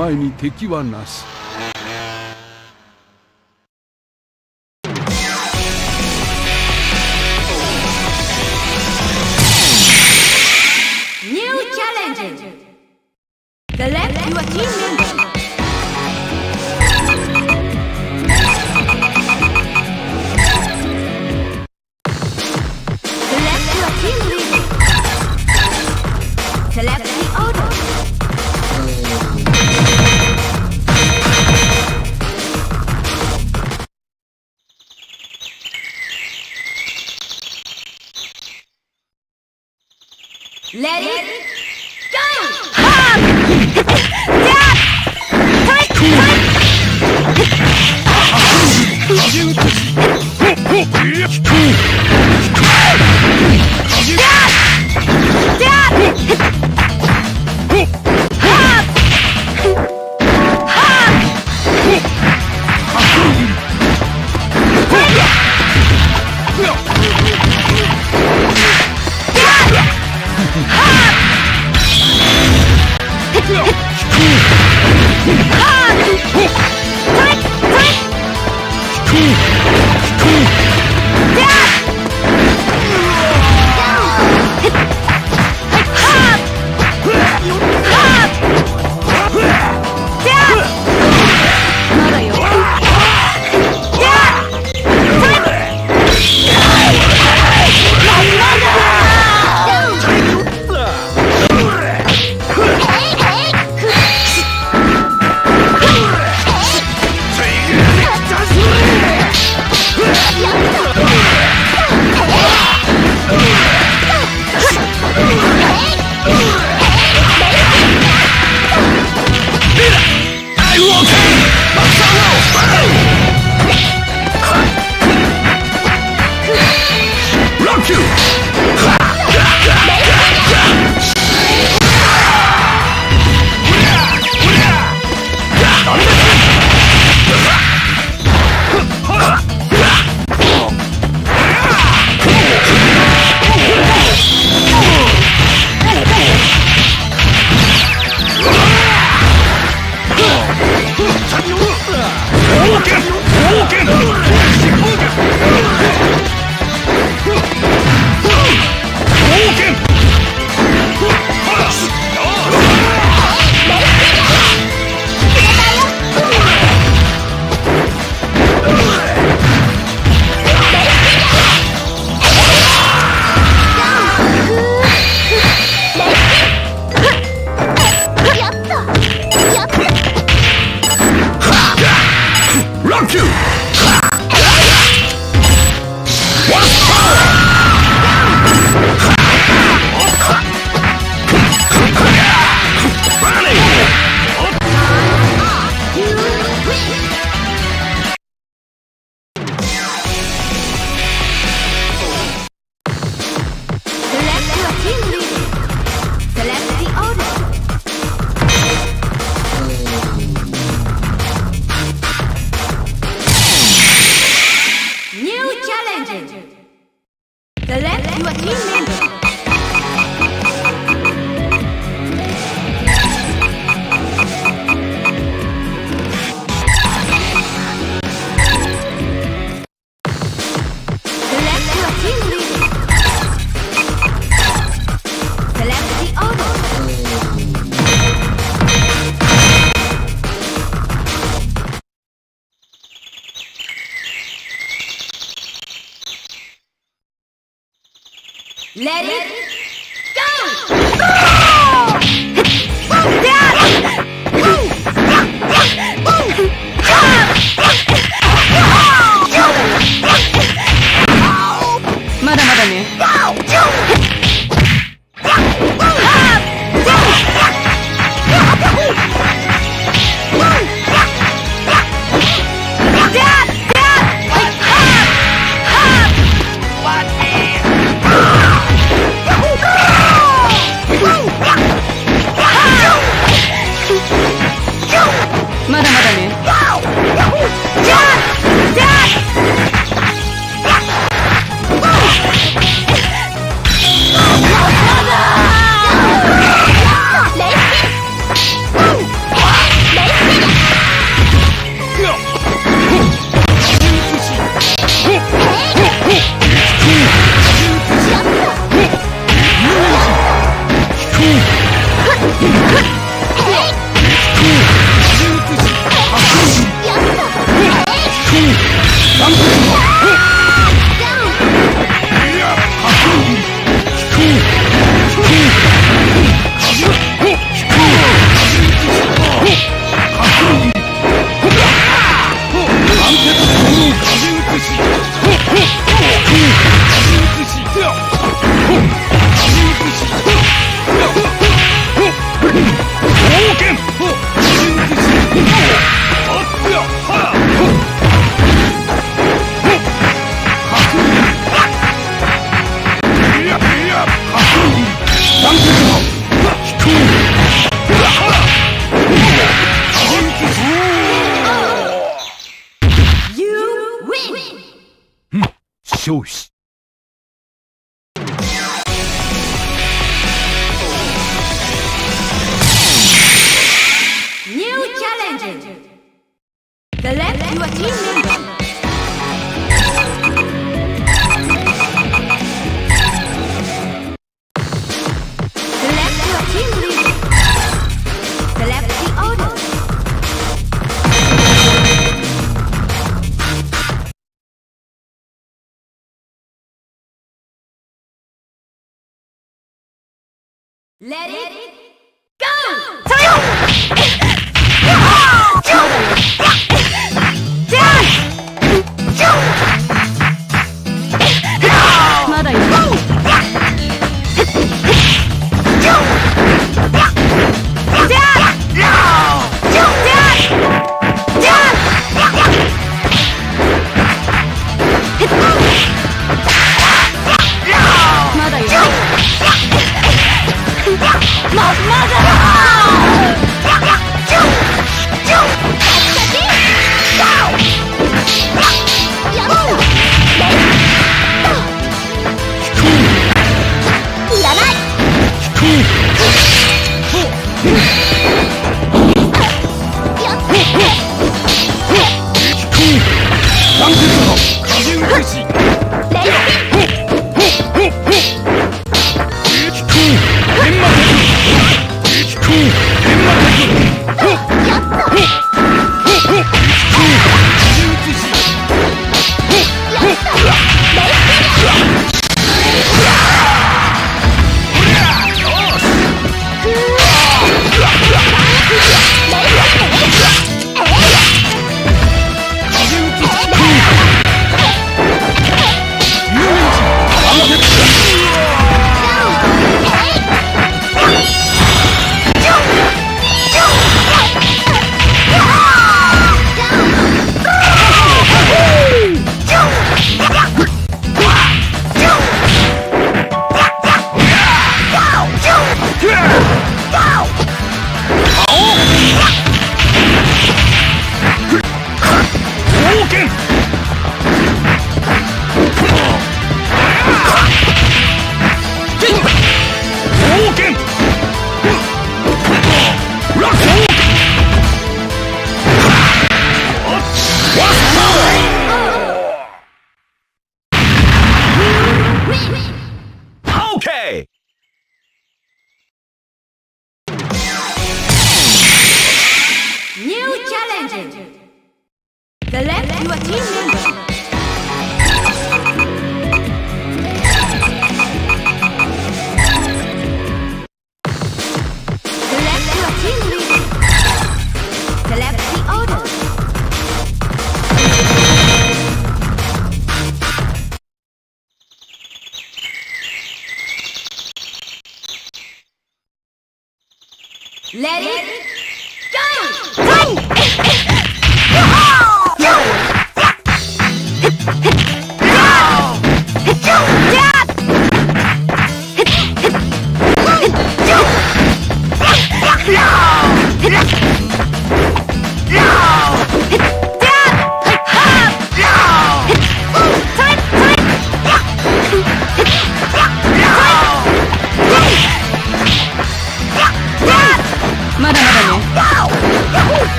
前に敵はなし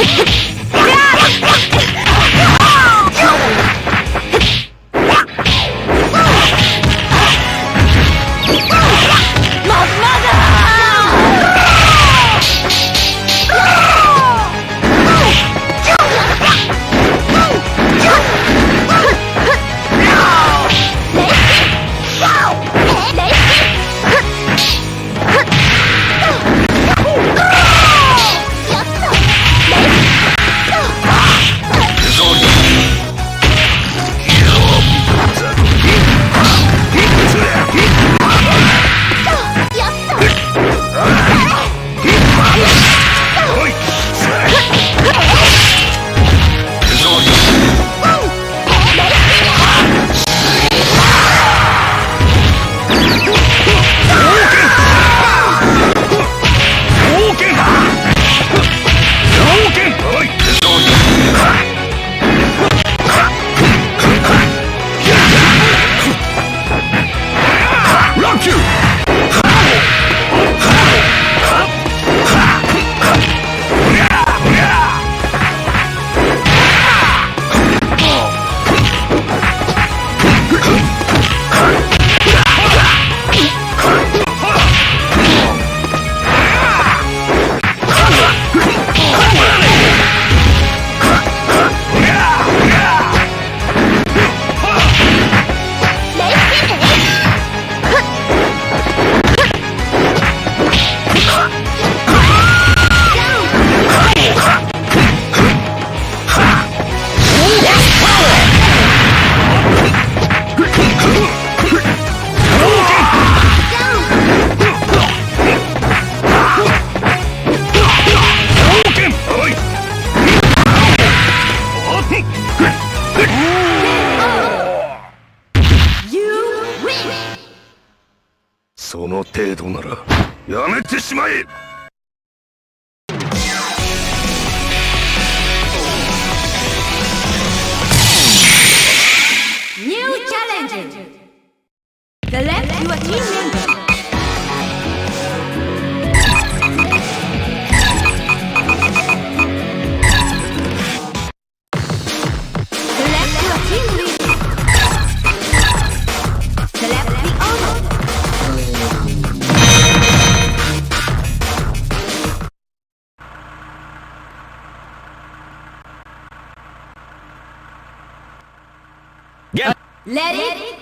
Ha ha ha! Let, Let it, it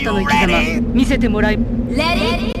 なたの生き様見せてもらい Let it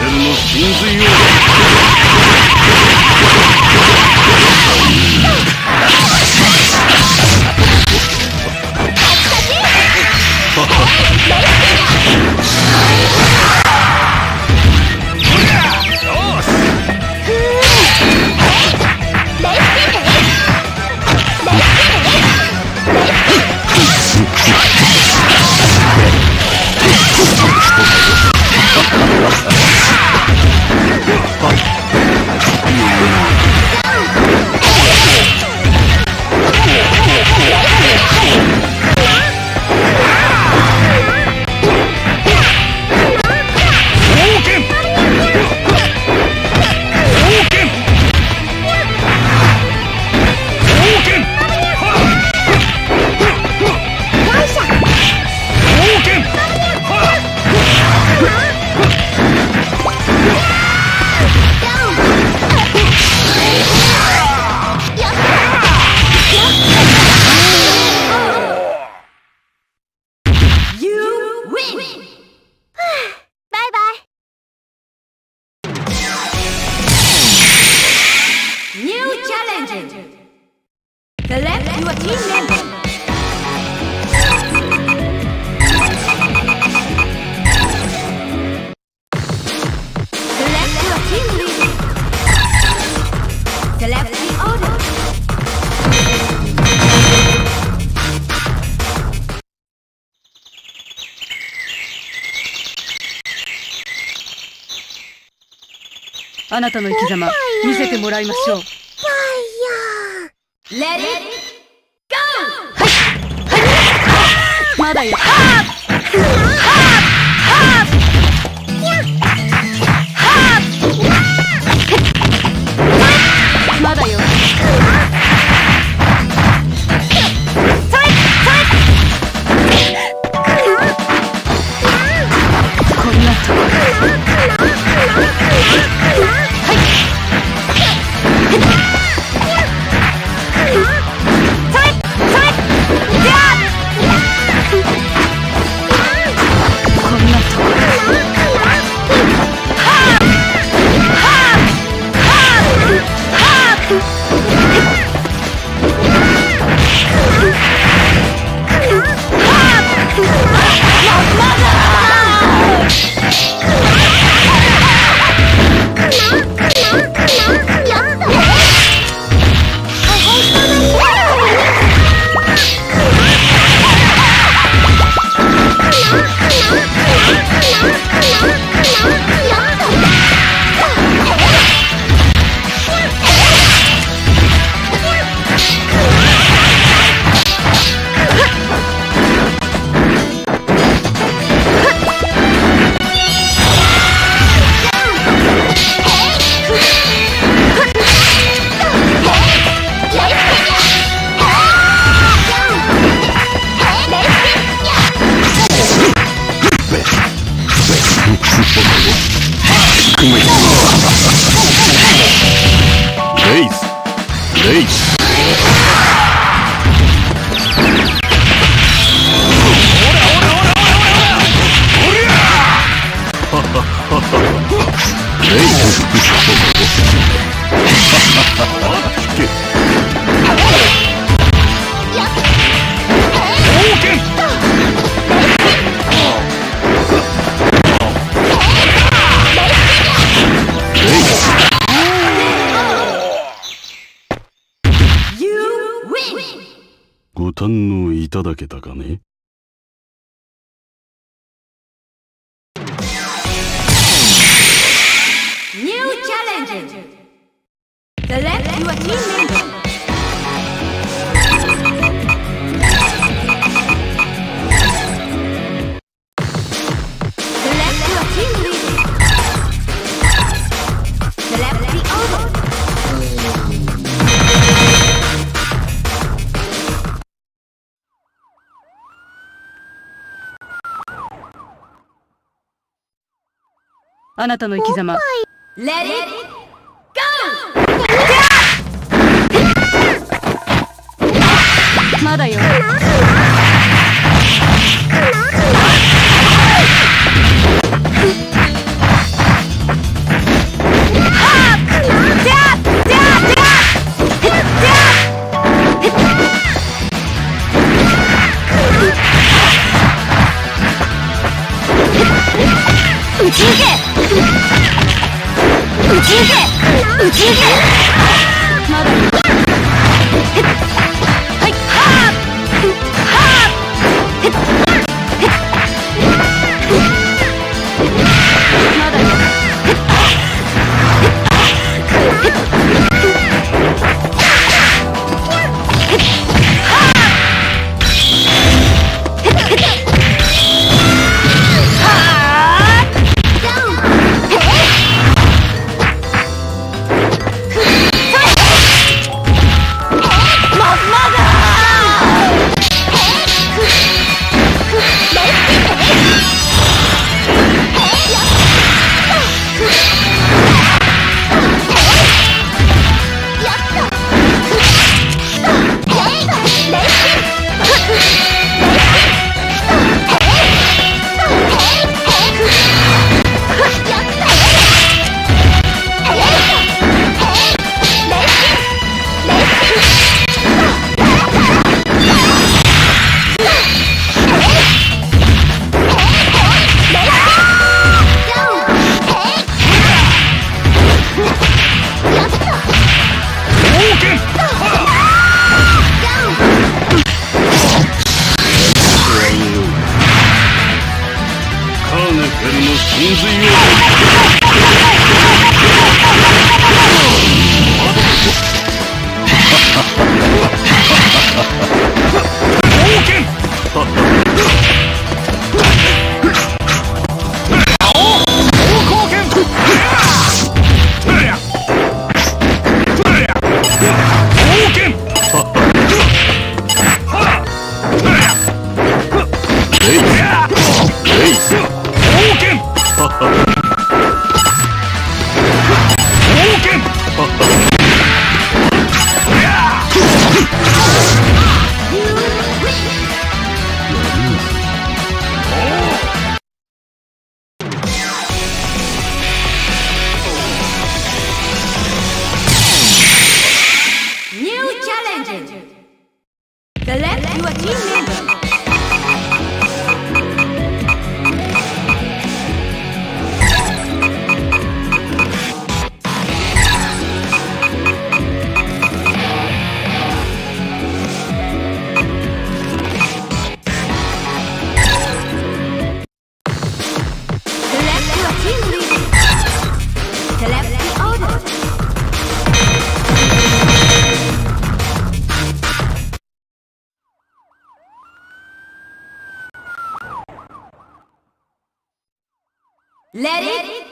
天の神髄を。いましょう。あなたの生き様。まだよ。ち抜け Let, it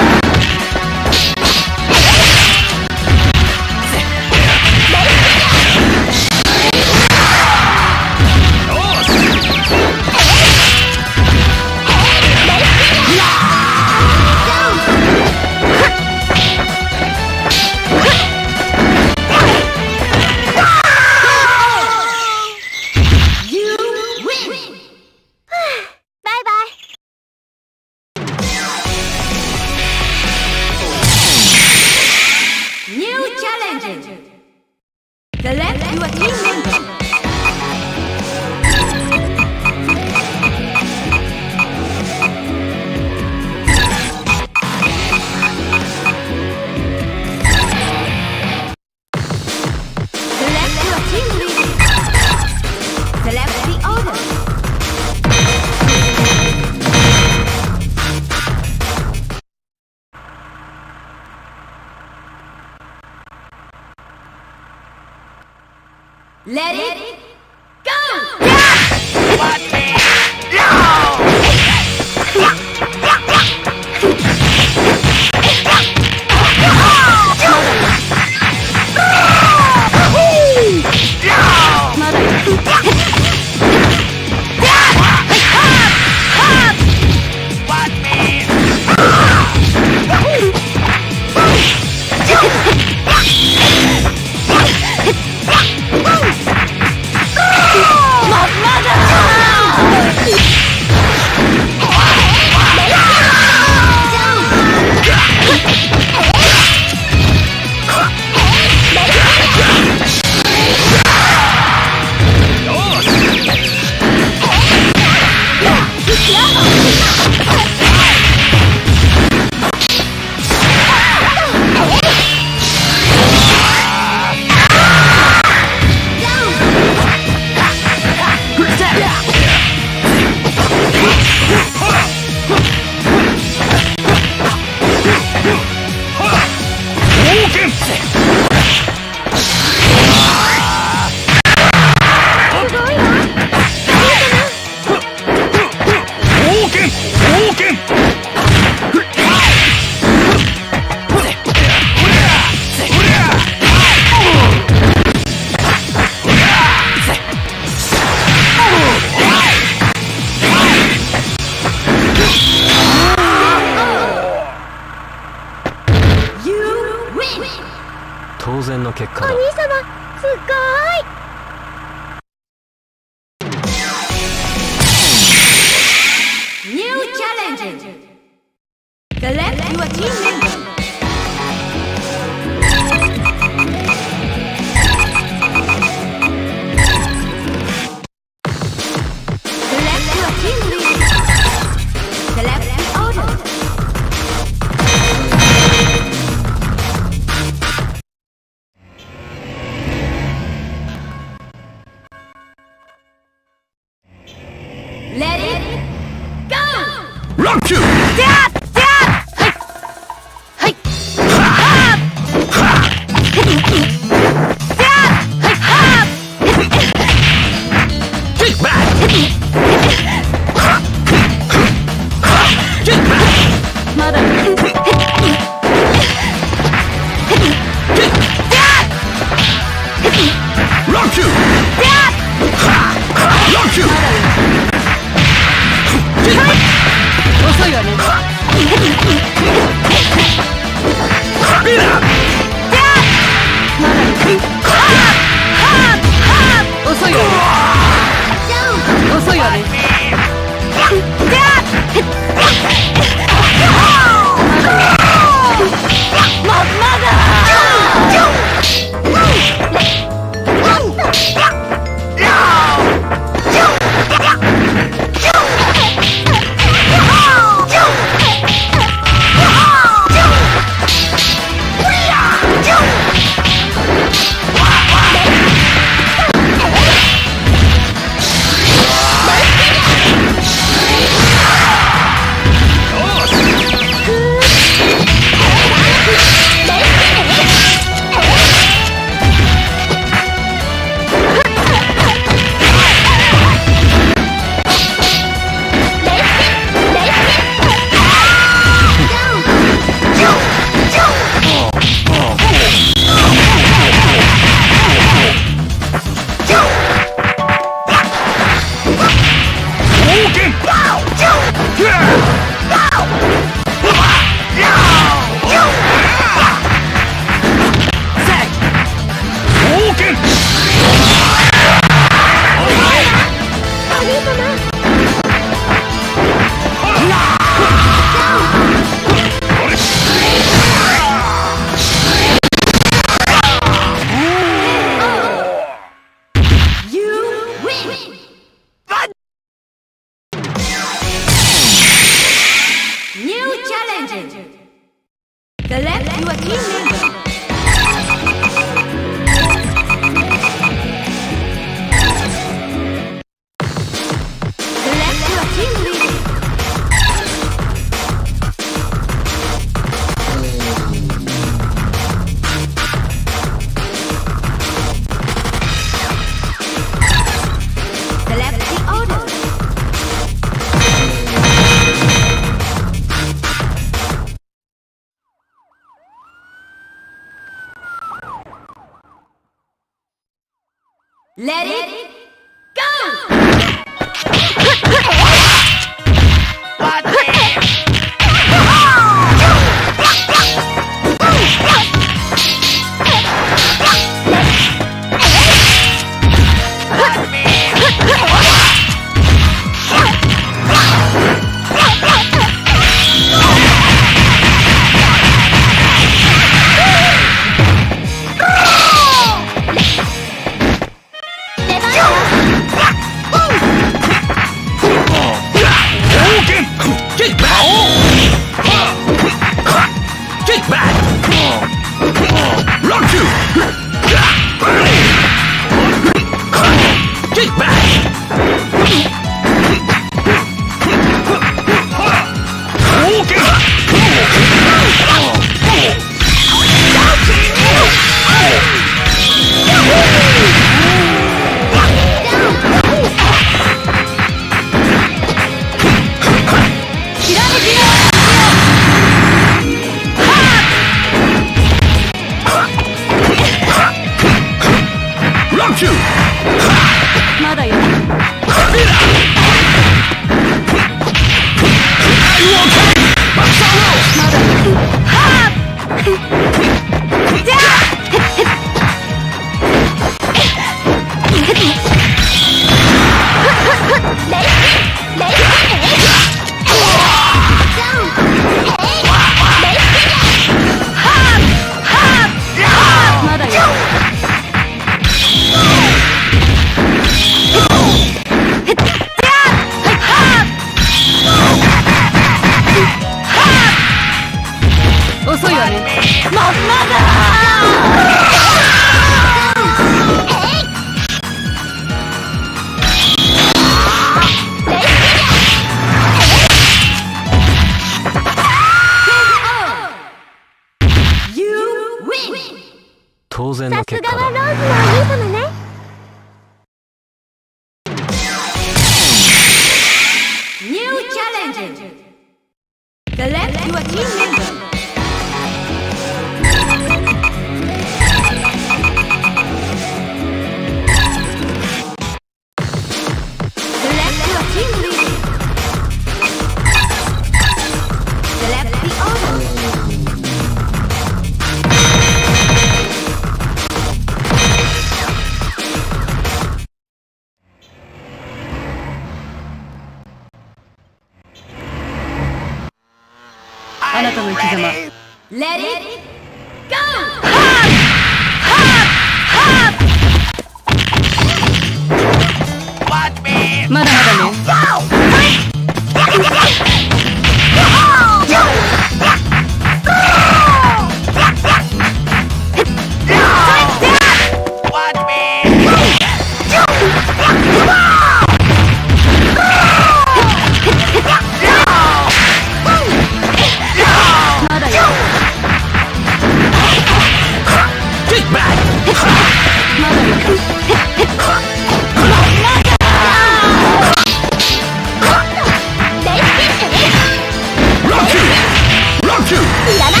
Rock two! いら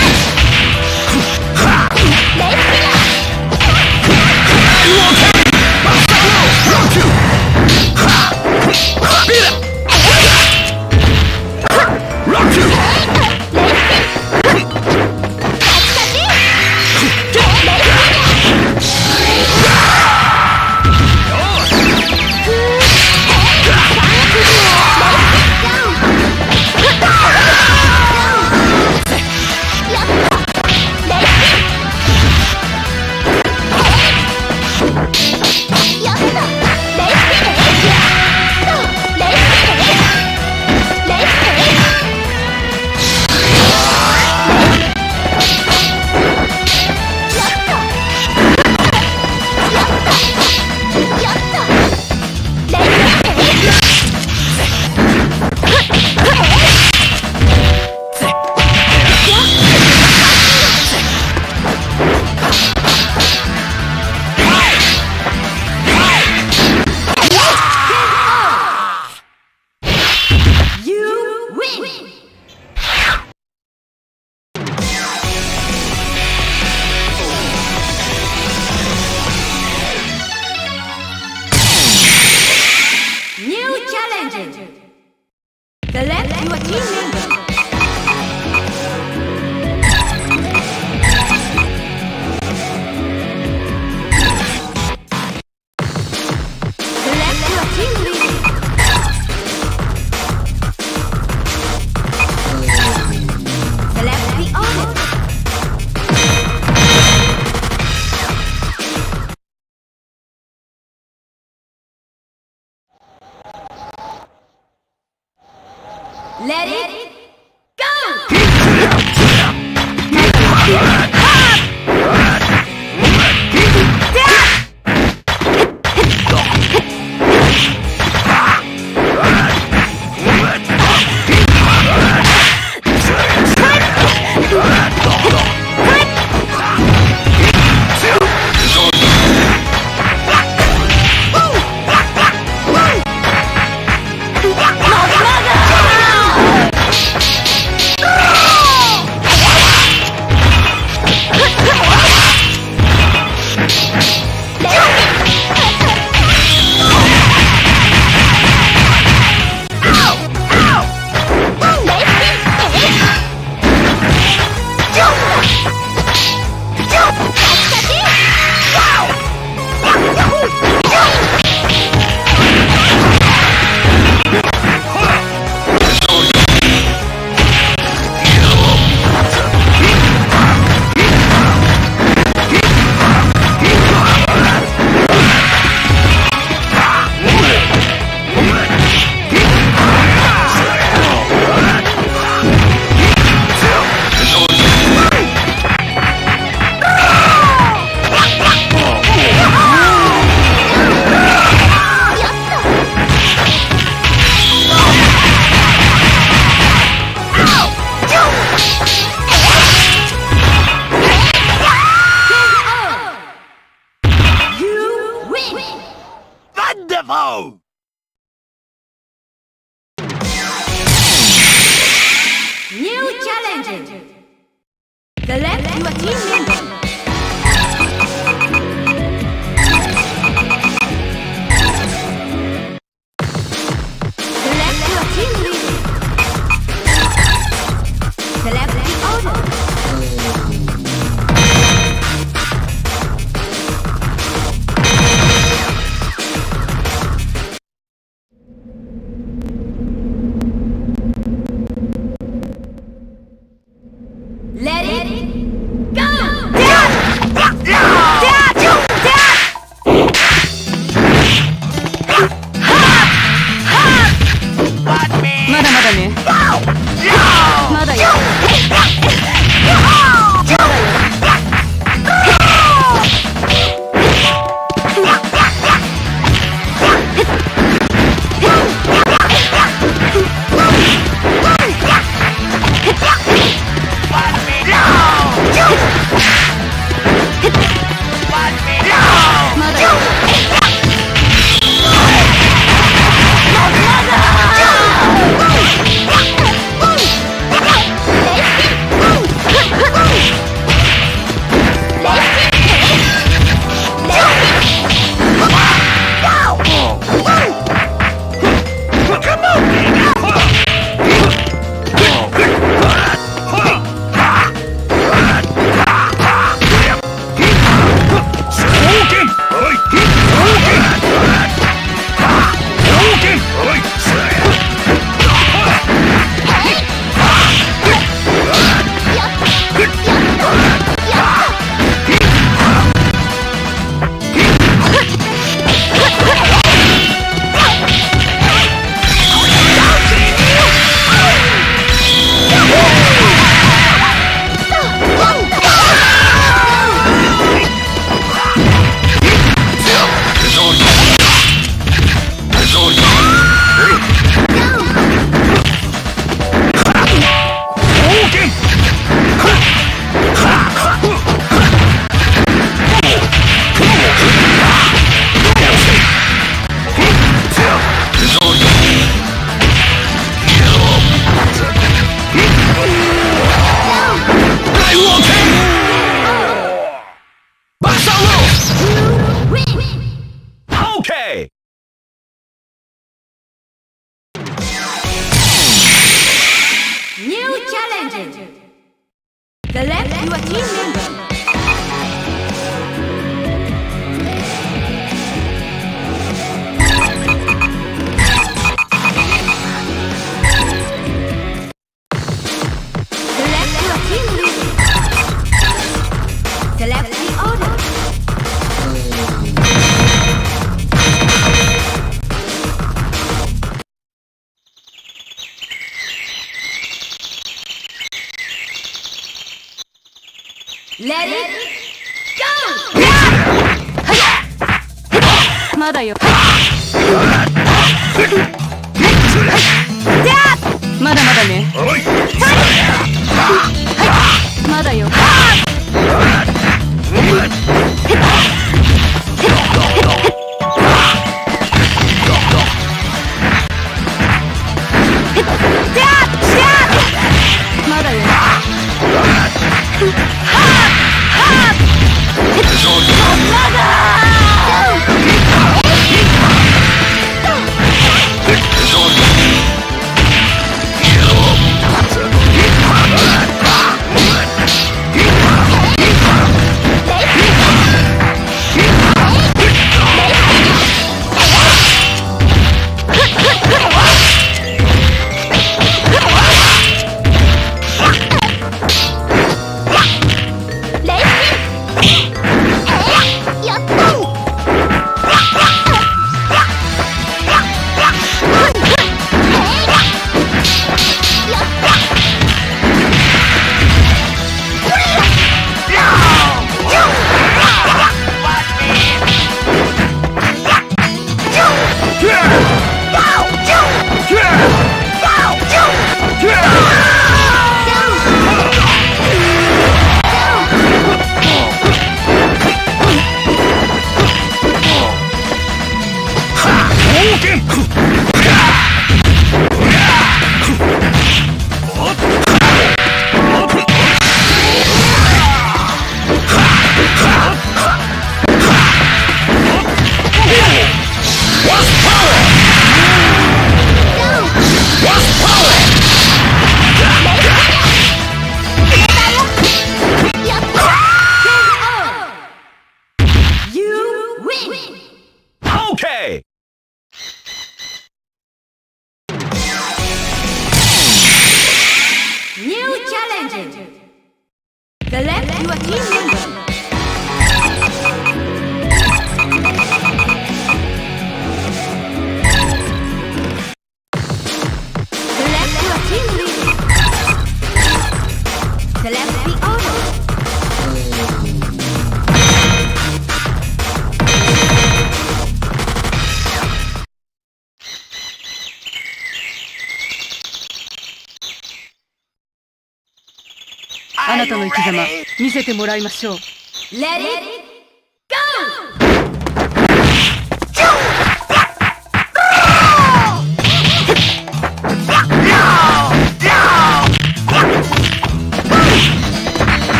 てもらいましょう。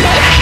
Shoot!